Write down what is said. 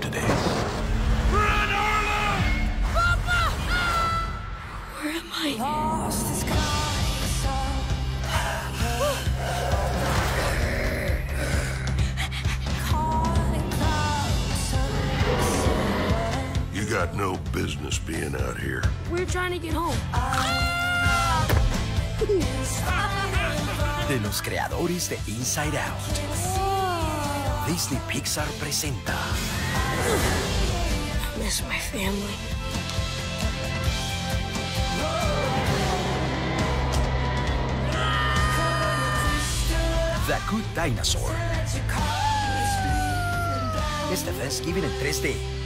today. Run, Arlo! Papa! Where am I? You got no business being out here. We're trying to get home. Ah! De los creadores de Inside Out. Disney Pixar presenta I miss my family. The Good Dinosaur. Este Thanksgiving en 3D.